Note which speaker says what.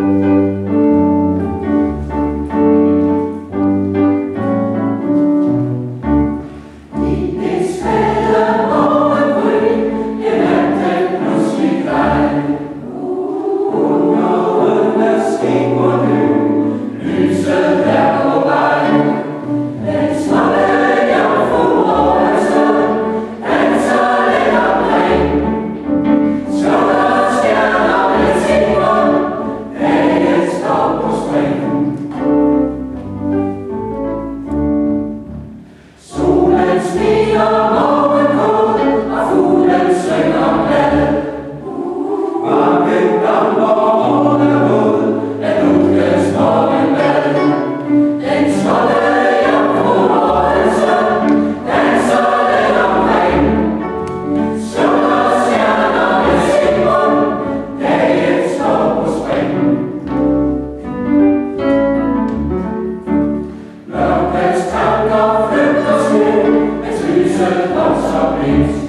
Speaker 1: Thank you. Isso é